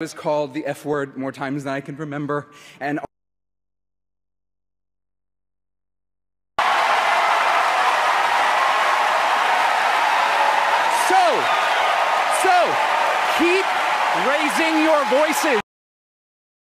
was called the F word more times than I can remember, and so, so keep raising your voices.